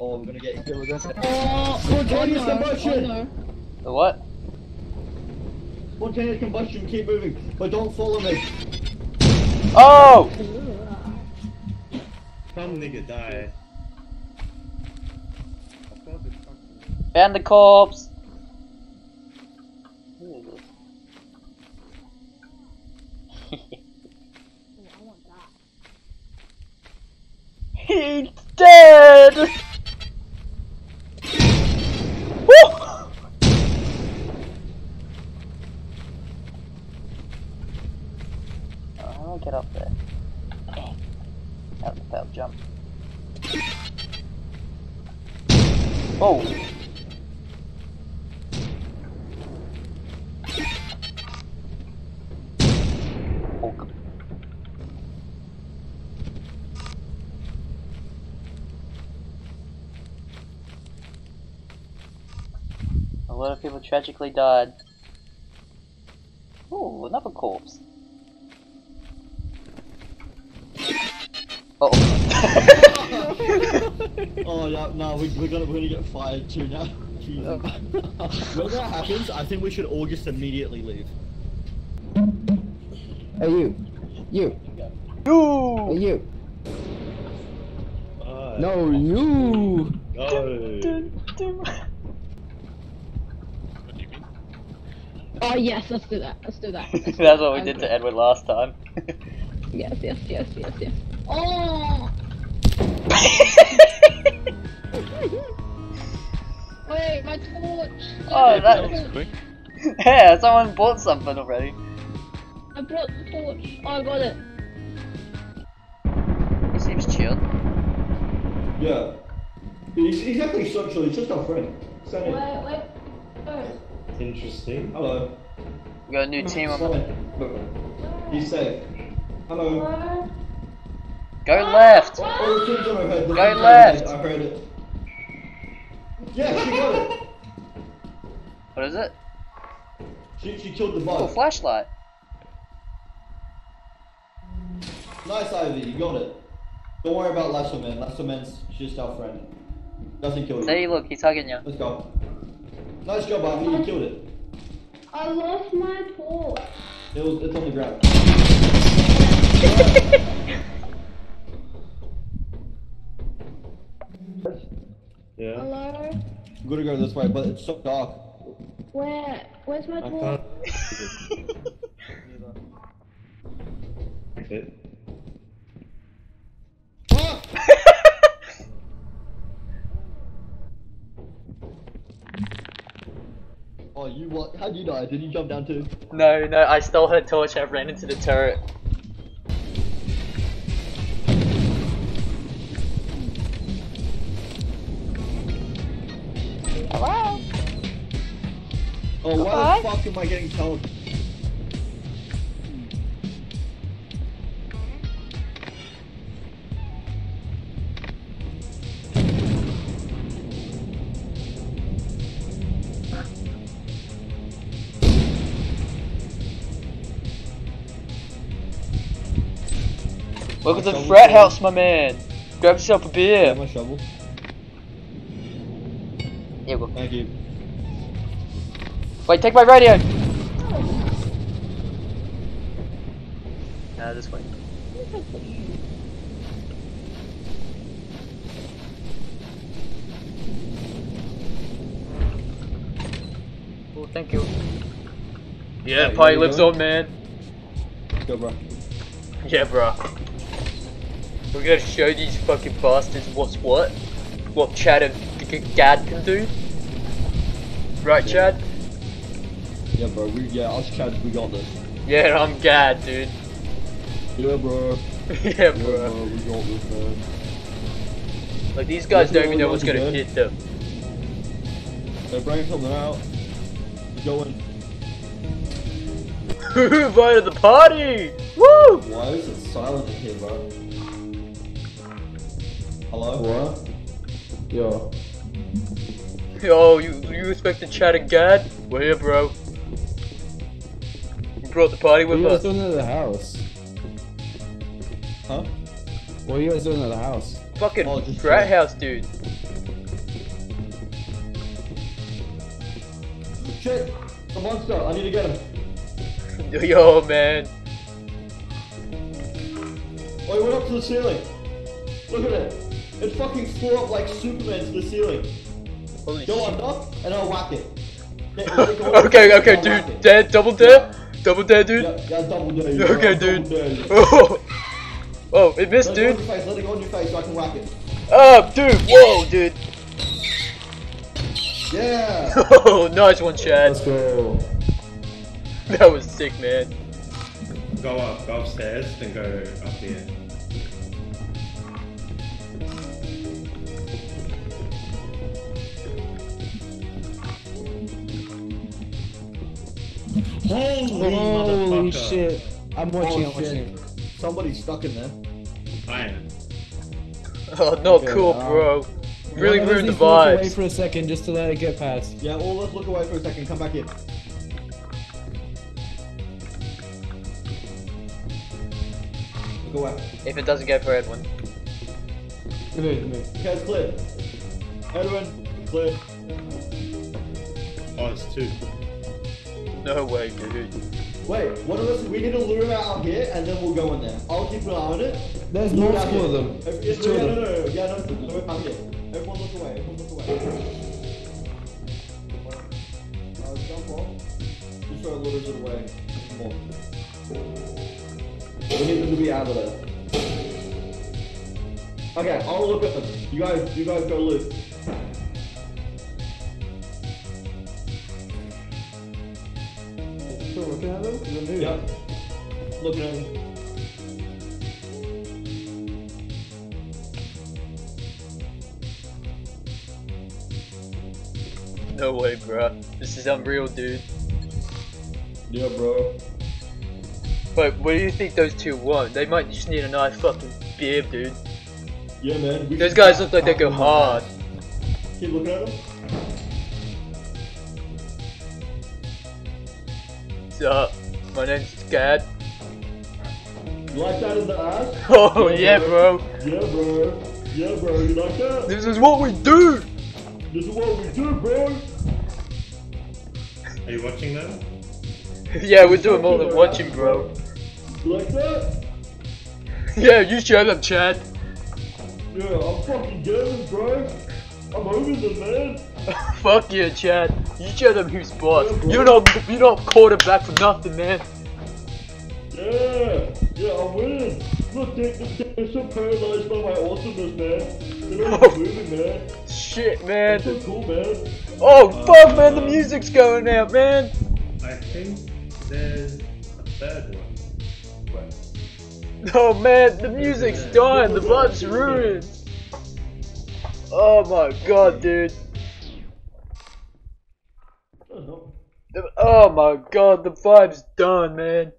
Oh, we're gonna get we're gonna Oh, Spontaneous oh no, combustion. oh no. The what? spontaneous combustion. Keep moving, but don't follow me. Oh! Some nigga die. And the corpse! Who is it? I want that. He's dead! Woo! Oh, I'll get up there. That was that jump. Oh! Oh, g- A lot of people tragically died. Ooh, another corpse. Oh. Oh no, no, we, we're gonna we're gonna get fired too now. Jesus. when that happens, I think we should all just immediately leave. Hey you, you, hey you. Uh, No, you. No. Oh yes, let's do that. Let's do that. Let's do That's that. what we did to Edward last time. Yes, yes, yes, yes, yes. Oh! Wait, my torch! Oh, that- was quick. yeah, someone bought something already. I brought the torch. Oh, I got it. He seems chilled. Yeah. He's, he's actually social. He's just our friend. Send him. Wait, wait. Oh. Interesting. Hello. We got a new team on. Send him. He's safe. Hello. Go left! Oh, the thing's on her Go thing's left. head, I heard it. Yeah, she got it. What is it? She, she killed the Oh, bug. flashlight. Nice, Ivy. You got it. Don't worry about Lasso Man. Lasso Man's just our friend. Doesn't kill you. See, look, he's hugging you. Let's go. Nice job, Ivy. You killed it. I lost my torch. It was. It's on the ground. Yeah. Hello? I'm gonna go this way, but it's so dark. Where? Where's my I torch? can't. you what? How'd you die? Did you jump down too? no, no, I stole her torch. I ran into the turret. Hello? Oh, why the fuck am I getting told? Welcome to the frat shovel. house, my man. Grab yourself a beer. Get my shovel. Yeah, well. Thank you. Wait, take my radio. Nah, this way. Oh, thank you. Yeah, Alright, party lives on, man. Let's go, bro. Yeah, bro. We're gonna show these fucking bastards what's what. What Chad and Gad can do. Right, Chad? Yeah, bro. We yeah, us Chads, we got this. Yeah, I'm Gad, dude. Yeah, bro. yeah, Yeah, bro. bro. We got this, man. Like, these guys don't even know what's gonna hit them. They're bringing something out. Going. Who invited the party? Woo! Why is it silent in here, bro? Hello? What? Yo. Yo, you, you expect to chat again? We're here, bro. You brought the party with us. What are you guys doing at the house? Huh? What are you guys doing at the house? Fucking oh, rat house, dude. Shit! A monster! I need to get him! Yo, man! Oh, he went up to the ceiling! Look at it! It fucking flew up like Superman to the ceiling. Holy Go shit. under, and I'll whack it. Yeah, yeah, go under, okay, okay, and I'll whack dude. it. Dead, double dead? Double dead, dude? Yeah, yeah, double dare you. Okay, yeah, dude. double dare. Oh, oh it missed, Let it go on dude. your face, let it go on your face so I can whack it. Oh, dude. Whoa, dude. Yeah! Oh, nice one, Chad. Let's go. That was sick, man. Go up, go upstairs, then go up here. Holy, Holy motherfucker. shit. I'm watching, Oh, I'm watching. shit. Somebody's stuck in there. I am. Oh, not Okay, cool, um, bro. Really One ruined the needs to look away for a second just to let it get past. Yeah, all let's look away for a second, come back in. Look away. If it doesn't go for Edwin. Come here, come here. Okay, it's clear. Edwin, clear. Oh, it's two. No way, dude. Wait, one of us, we need to lure him out here and then we'll go in there. I'll keep an eye on it. There's Look out multiple of here. them. If- There's if- two yeah, of no, them. no, no, yeah, no, no, no, come here. Everyone look away, everyone look away. Uh, jump off. Just try to lure us away. More. We need them to be out of there. Okay, I'll look at them. You guys, you guys go loot. Looking at them? Is it moving? Yep. Looking at them. No way, bro. This is unreal, dude. Yeah, bro. But what do you think those two want? They might just need a nice fucking beer, dude. Yeah, man. we Those guys look like they tap go them hard. ass. Keep looking at them. What's up? My name's Gad. You like that in the ass? Oh yeah, bro. Yeah, bro. Yeah, bro. You like that? This is what we do. This is what we do, bro. Are you watching them? yeah, we're doing more than watching, bro. You like that? Yeah, you show them, Chad. Yeah, I'm fucking getting bro. I'm over the man. Fuck you, Chad. You show them who's boss. You're not, you're not quarterback for nothing, man. Yeah, yeah, I'm winning. Look, they, they, they're so paralyzed by my awesomeness, man. They're not even moving, man. Shit, That's man. so cool, man. Oh fuck, man. The music's going out, man. I think there's a third one. Wait. Oh man, the music's dying. The vibe's ruined. Oh my god, dude. Oh, no. The- Oh my god, the vibe's done, man.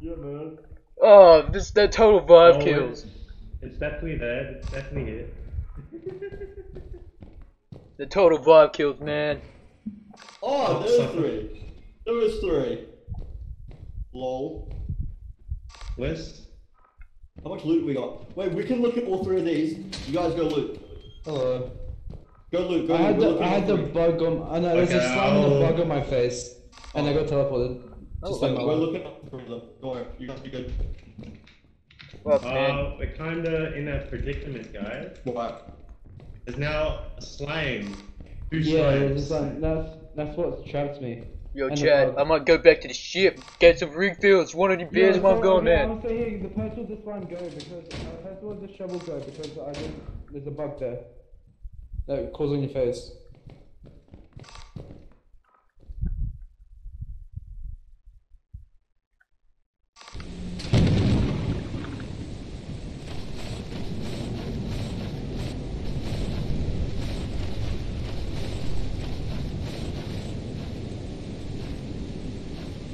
Yeah, man. Oh, this the total vibe Oh, kills. It's, it's definitely there. It's definitely it. The total vibe kills, man. Oh, there's three. There is three. Lol. Where's? How much loot we got? Wait, we can look at all three of these. You guys go loot. Hello. Go loot, go I had We're the I had the bug on. I know there's a Okay, slime and a I'll- bug on my face, and I got teleported. Oh, Just Wait, like my we're life. looking at three of them. Don't worry, you guys be good. Fuck, man. Uh, we're kinda in a predicament, guys. What? There's now a slime. Two Yeah, slimes. there's slime. That's that's what trapped me. Yo, and Chad. I might go back to the ship, get some refills. One of the beers Yeah, while I'm going, okay, man. I'm saying the person with the slime go because uh, the person with the shovel go because I just, there's a bug there that calls on your face.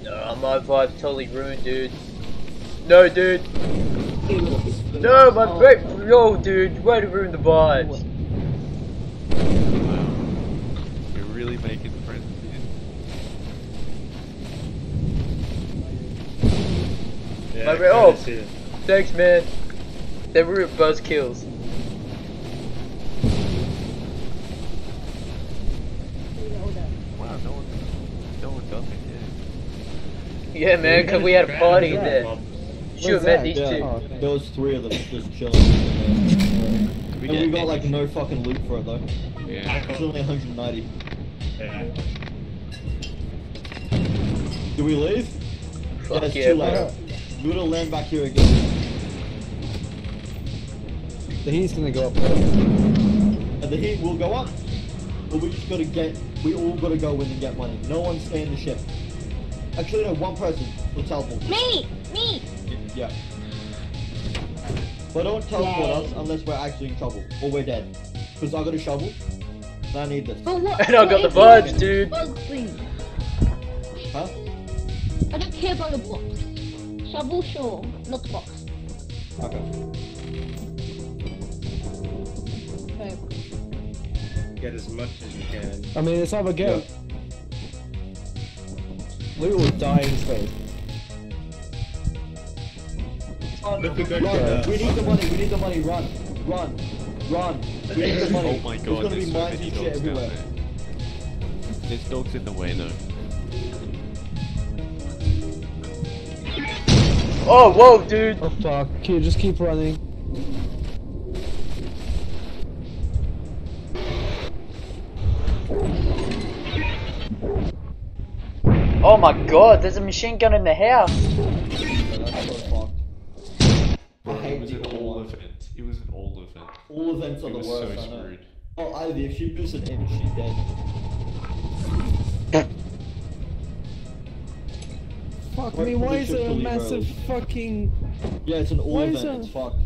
Nah, my vibe's totally ruined, dude. No, dude. No, my oh. vape. No, dude. Way to ruin the vibes. really making friends here. Yeah, My man, oh, thanks, man. They were buzz kills. Wow, no one, no one it. Yeah, man, because we had a party there. Shoot, met these yeah, two. Oh, those three of them just chilling. We and we got like no fucking loot for it though. Yeah. It's only 190. Yeah. Do we leave? Fuck it's yeah, too late. We're gonna land back here again. The heat's gonna go up. And the heat will go up. But we just gotta get, we all gotta go in and get money. No one stay in the ship. Actually, no, one person will teleport. Me! Me! Yeah. But don't teleport Yay. us unless we're actually in trouble or we're dead. Because I got a shovel. And I need this. But what? And I got the what if vibes, it's dude. Bug thing? Huh? I don't care about the box. Shovel, sure. Not the box. Okay. Okay. Get as much as you can. I mean, it's either get loot or die in space. Look, we go Run! We need the money, we need the money, run! Run! Run! We the money. Oh my There's god, gonna there's be so mines and shit dogs everywhere. there. There's dogs in the way though. Oh, whoa, dude. Oh fuck! Keep, just keep running. Oh my god, there's a machine gun in the house. All event. All events are It the was worst, so I know. screwed. Oh, Ivy, if she moves an inch, she's dead. Fuck Wait me! Why is ship there a leave massive fucking? Yeah, it's an all Why event, that- it's fucked.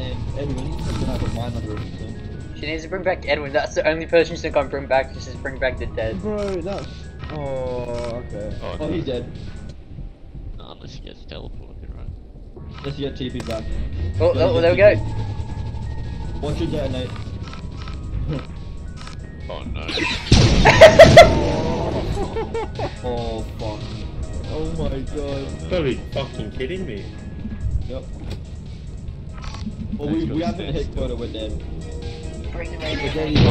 And Edwin, you're gonna have a mine under it soon. She needs to bring back Edwin. That's the only person she's gonna bring back. She's just bring back the dead. Bro, that. Oh, okay. Oh, Oh, he's dead. no, unless he gets teleported, right? Let's get TP back. Oh, Gotta oh get there we go. TP. Watch it detonate. Oh no. Oh, fuck. Oh my god. Gotta be fucking kidding me. Yep. Well, we, we haven't hit test. quota, we're dead. Bring the We're radio.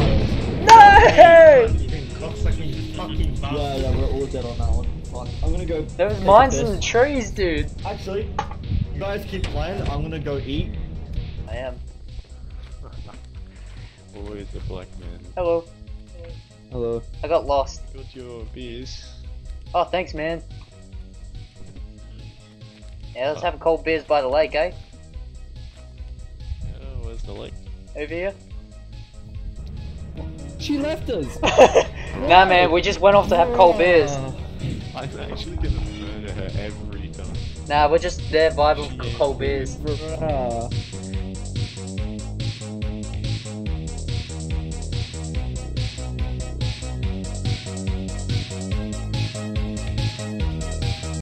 No! You fucking Yeah, bastard. yeah, we're all dead on that one. Fuck. I'm gonna go. There was mines in the trees, dude. Actually, you guys keep playing. I'm gonna go eat. I am. Always the black man. Hello. Hello. I got lost. Got your beers. Oh, thanks, man. Yeah, let's have a cold beers by the lake, eh? Oh, where's the lake? Over here. She left us. nah, man, we just went off to have cold beers. I'm actually gonna murder her every time. Nah, we're just there vibing with cold beers. Bruh.